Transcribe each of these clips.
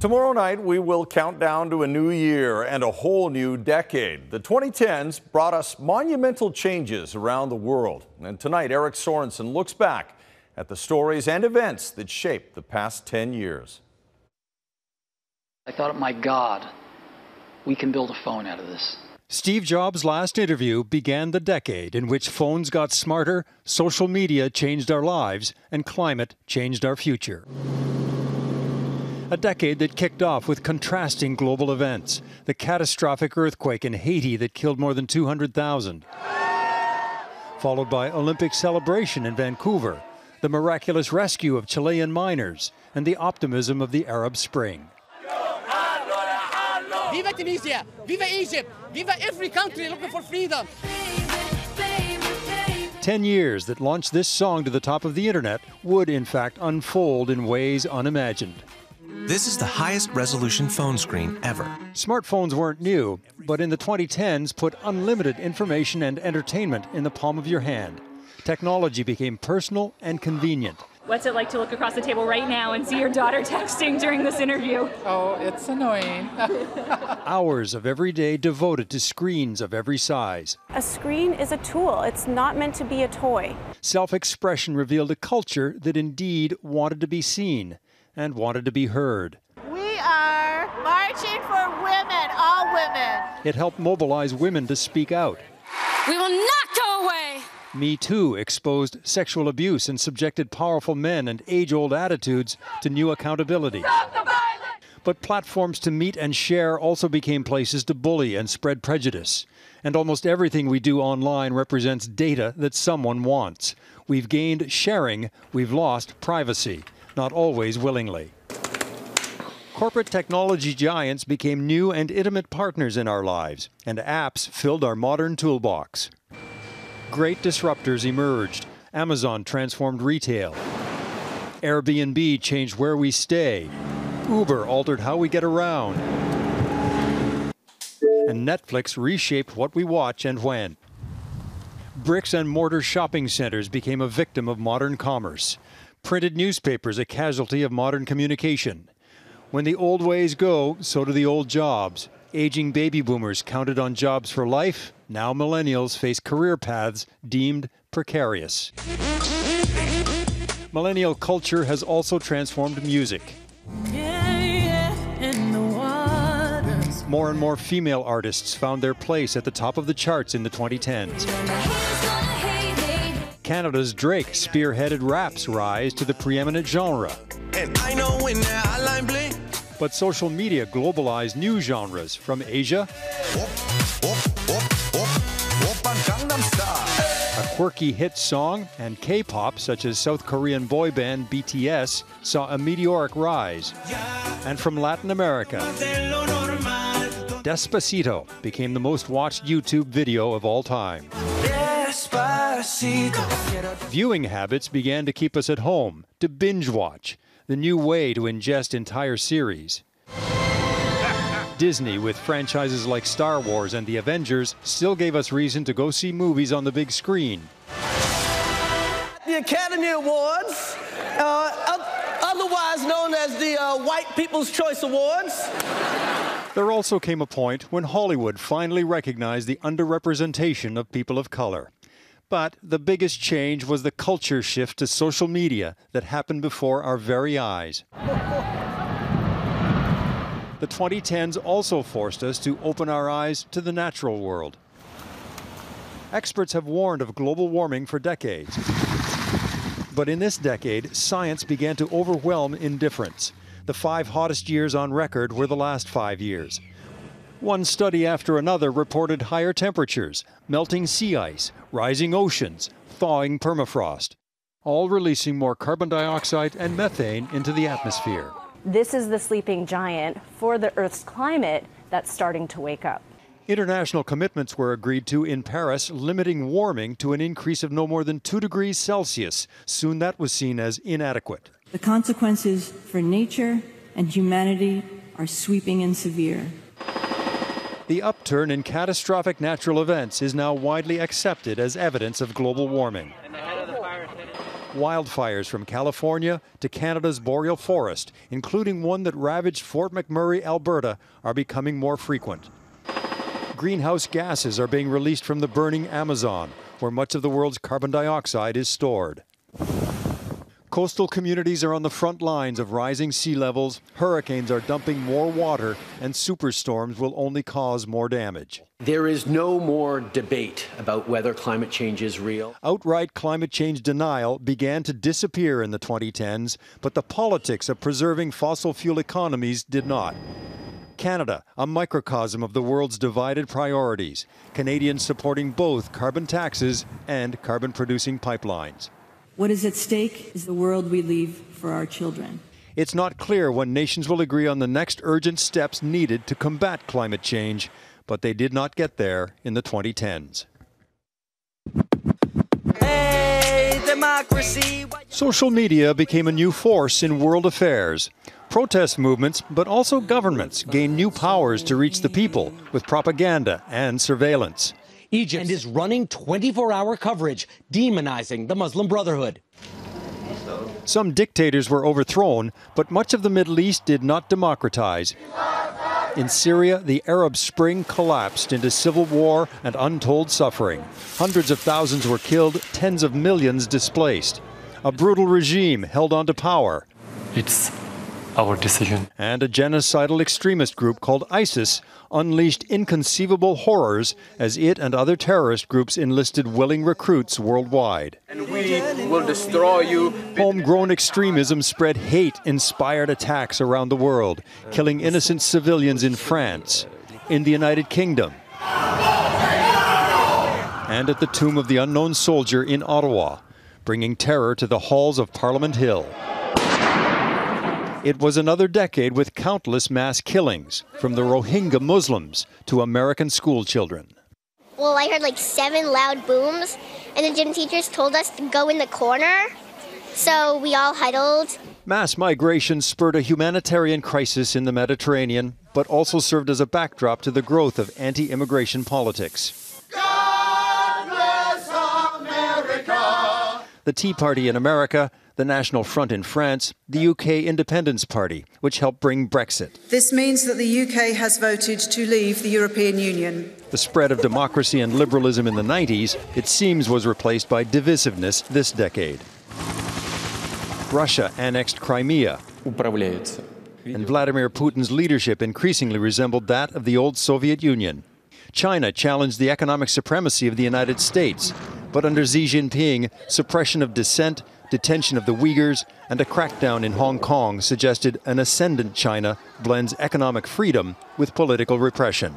Tomorrow night, we will count down to a new year and a whole new decade. The 2010s brought us monumental changes around the world. And tonight, Eric Sorensen looks back at the stories and events that shaped the past 10 years. I thought, my God, we can build a phone out of this. Steve Jobs' last interview began the decade in which phones got smarter, social media changed our lives, and climate changed our future. A decade that kicked off with contrasting global events. The catastrophic earthquake in Haiti that killed more than 200,000. Followed by Olympic celebration in Vancouver, the miraculous rescue of Chilean miners, and the optimism of the Arab Spring. Viva Tunisia! Viva Egypt! Viva every country looking for freedom! Ten years that launched this song to the top of the internet would, in fact, unfold in ways unimagined. This is the highest resolution phone screen ever. Smartphones weren't new, but in the 2010s put unlimited information and entertainment in the palm of your hand. Technology became personal and convenient. What's it like to look across the table right now and see your daughter texting during this interview? Oh, it's annoying. Hours of every day devoted to screens of every size. A screen is a tool, it's not meant to be a toy. Self expression revealed a culture that indeed wanted to be seen and wanted to be heard. We are marching for women, all women. It helped mobilize women to speak out. We will not go away. Me Too exposed sexual abuse and subjected powerful men and age old attitudes to new accountability. But platforms to meet and share also became places to bully and spread prejudice. And almost everything we do online represents data that someone wants. We've gained sharing, we've lost privacy not always willingly. Corporate technology giants became new and intimate partners in our lives, and apps filled our modern toolbox. Great disruptors emerged. Amazon transformed retail. Airbnb changed where we stay. Uber altered how we get around. And Netflix reshaped what we watch and when. Bricks and mortar shopping centers became a victim of modern commerce. Printed newspapers a casualty of modern communication. When the old ways go, so do the old jobs. Aging baby boomers counted on jobs for life. Now millennials face career paths deemed precarious. Millennial culture has also transformed music. More and more female artists found their place at the top of the charts in the 2010s. Canada's Drake spearheaded rap's rise to the preeminent genre. But social media globalized new genres from Asia. A quirky hit song and K pop, such as South Korean boy band BTS, saw a meteoric rise. And from Latin America, Despacito became the most watched YouTube video of all time. Viewing habits began to keep us at home, to binge watch, the new way to ingest entire series. Disney, with franchises like Star Wars and The Avengers, still gave us reason to go see movies on the big screen. The Academy Awards, uh, otherwise known as the uh, White People's Choice Awards. There also came a point when Hollywood finally recognized the underrepresentation of people of color. But the biggest change was the culture shift to social media that happened before our very eyes. The 2010s also forced us to open our eyes to the natural world. Experts have warned of global warming for decades. But in this decade, science began to overwhelm indifference. The five hottest years on record were the last five years. One study after another reported higher temperatures, melting sea ice, rising oceans, thawing permafrost, all releasing more carbon dioxide and methane into the atmosphere. This is the sleeping giant for the Earth's climate that's starting to wake up. International commitments were agreed to in Paris, limiting warming to an increase of no more than 2 degrees Celsius. Soon that was seen as inadequate. The consequences for nature and humanity are sweeping and severe. The upturn in catastrophic natural events is now widely accepted as evidence of global warming. Wildfires from California to Canada's boreal forest, including one that ravaged Fort McMurray, Alberta, are becoming more frequent. Greenhouse gases are being released from the burning Amazon, where much of the world's carbon dioxide is stored. Coastal communities are on the front lines of rising sea levels, hurricanes are dumping more water, and superstorms will only cause more damage. There is no more debate about whether climate change is real. Outright climate change denial began to disappear in the 2010s, but the politics of preserving fossil fuel economies did not. Canada, a microcosm of the world's divided priorities, Canadians supporting both carbon taxes and carbon producing pipelines. What is at stake is the world we leave for our children. It's not clear when nations will agree on the next urgent steps needed to combat climate change, but they did not get there in the 2010s. Hey, democracy. Social media became a new force in world affairs. Protest movements, but also governments, gained new powers to reach the people with propaganda and surveillance. Egypt is running 24 hour coverage demonizing the Muslim Brotherhood. Some dictators were overthrown, but much of the Middle East did not democratize. In Syria, the Arab Spring collapsed into civil war and untold suffering. Hundreds of thousands were killed, tens of millions displaced. A brutal regime held on to power. It's our decision. And a genocidal extremist group called ISIS unleashed inconceivable horrors as it and other terrorist groups enlisted willing recruits worldwide. And we will destroy you. Homegrown extremism spread hate inspired attacks around the world, killing innocent civilians in France, in the United Kingdom, and at the tomb of the unknown soldier in Ottawa, bringing terror to the halls of Parliament Hill. It was another decade with countless mass killings, from the Rohingya Muslims to American school children. Well, I heard like seven loud booms, and the gym teachers told us to go in the corner. So we all huddled. Mass migration spurred a humanitarian crisis in the Mediterranean, but also served as a backdrop to the growth of anti immigration politics. The Tea Party in America the National Front in France, the UK Independence Party, which helped bring Brexit. This means that the UK has voted to leave the European Union. The spread of democracy and liberalism in the 90s, it seems, was replaced by divisiveness this decade. Russia annexed Crimea. And Vladimir Putin's leadership increasingly resembled that of the old Soviet Union. China challenged the economic supremacy of the United States, but under Xi Jinping, suppression of dissent, detention of the Uyghurs, and a crackdown in Hong Kong suggested an ascendant China blends economic freedom with political repression.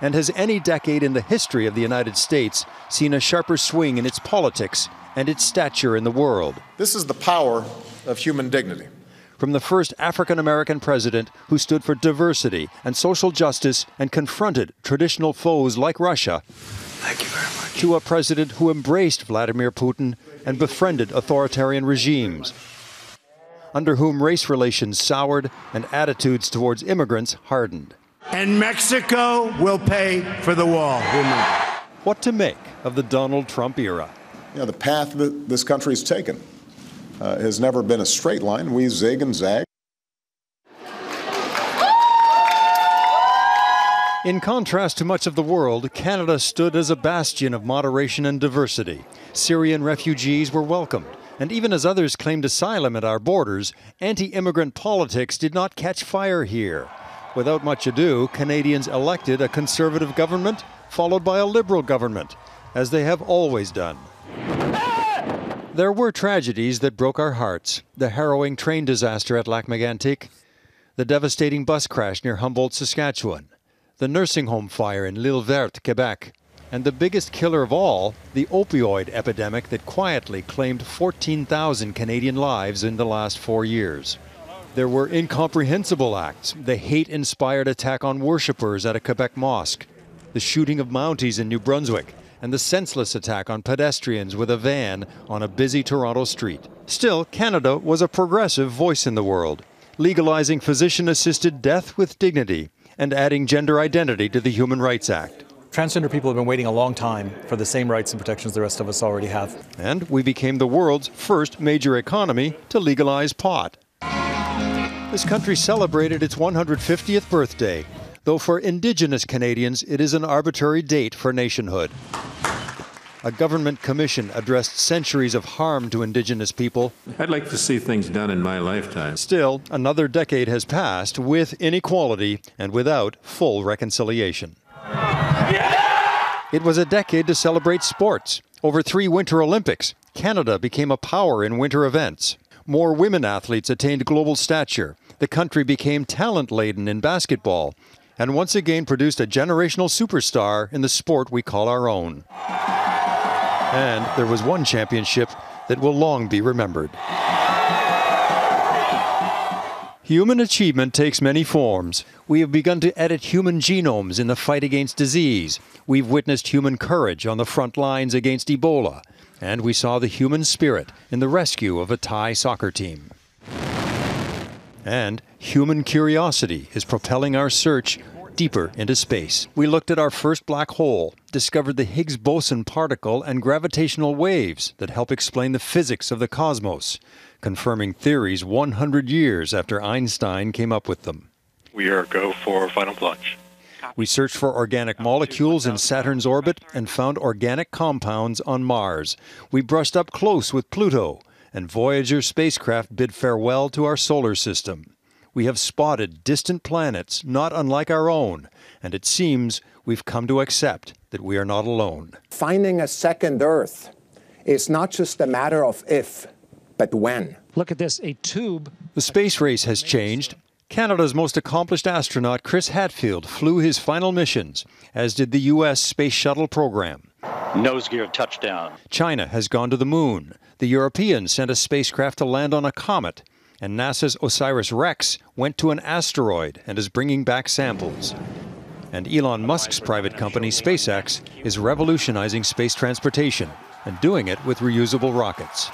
And has any decade in the history of the United States seen a sharper swing in its politics and its stature in the world? This is the power of human dignity. From the first African American president who stood for diversity and social justice and confronted traditional foes like Russia. Thank you very much. To a president who embraced Vladimir Putin and befriended authoritarian regimes, under whom race relations soured and attitudes towards immigrants hardened. And Mexico will pay for the wall. What to make of the Donald Trump era? You know, the path that this country has taken uh, has never been a straight line. We zig and zag. In contrast to much of the world, Canada stood as a bastion of moderation and diversity. Syrian refugees were welcomed, and even as others claimed asylum at our borders, anti immigrant politics did not catch fire here. Without much ado, Canadians elected a conservative government, followed by a liberal government, as they have always done. There were tragedies that broke our hearts the harrowing train disaster at Lac Megantic, the devastating bus crash near Humboldt, Saskatchewan, the nursing home fire in L'Isle-Verte, Quebec, and the biggest killer of all, the opioid epidemic that quietly claimed 14,000 Canadian lives in the last four years. There were incomprehensible acts the hate inspired attack on worshippers at a Quebec mosque, the shooting of Mounties in New Brunswick, and the senseless attack on pedestrians with a van on a busy Toronto street. Still, Canada was a progressive voice in the world, legalizing physician assisted death with dignity and adding gender identity to the Human Rights Act. Transgender people have been waiting a long time for the same rights and protections the rest of us already have. And we became the world's first major economy to legalize pot. This country celebrated its 150th birthday, though for Indigenous Canadians it is an arbitrary date for nationhood. A government commission addressed centuries of harm to Indigenous people. I'd like to see things done in my lifetime. Still, another decade has passed with inequality and without full reconciliation. It was a decade to celebrate sports. Over three Winter Olympics, Canada became a power in winter events. More women athletes attained global stature. The country became talent laden in basketball and once again produced a generational superstar in the sport we call our own. And there was one championship that will long be remembered. Human achievement takes many forms. We have begun to edit human genomes in the fight against disease. We've witnessed human courage on the front lines against Ebola. And we saw the human spirit in the rescue of a Thai soccer team. And human curiosity is propelling our search deeper into space. We looked at our first black hole, discovered the Higgs boson particle and gravitational waves that help explain the physics of the cosmos, confirming theories 100 years after Einstein came up with them. We are go for final plunge. We searched for organic molecules in Saturn's orbit and found organic compounds on Mars. We brushed up close with Pluto, and Voyager spacecraft bid farewell to our solar system we have spotted distant planets not unlike our own, and it seems we've come to accept that we are not alone. Finding a second Earth is not just a matter of if, but when. Look at this a tube. The space race has changed. Canada's most accomplished astronaut, Chris Hadfield, flew his final missions, as did the U.S. Space Shuttle program. Nose gear touchdown. China has gone to the moon. The Europeans sent a spacecraft to land on a comet and NASA's OSIRIS REx went to an asteroid and is bringing back samples. And Elon Musk's private company, SpaceX, is revolutionizing space transportation and doing it with reusable rockets.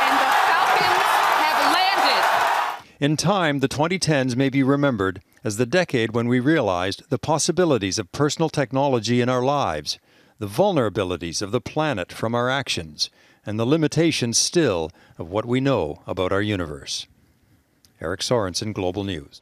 And the Falcons have landed. In time, the 2010s may be remembered as the decade when we realized the possibilities of personal technology in our lives, the vulnerabilities of the planet from our actions, and the limitations still of what we know about our universe. Eric Sorensen, Global News.